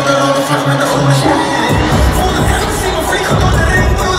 I'm gonna run a als ik mijn vriend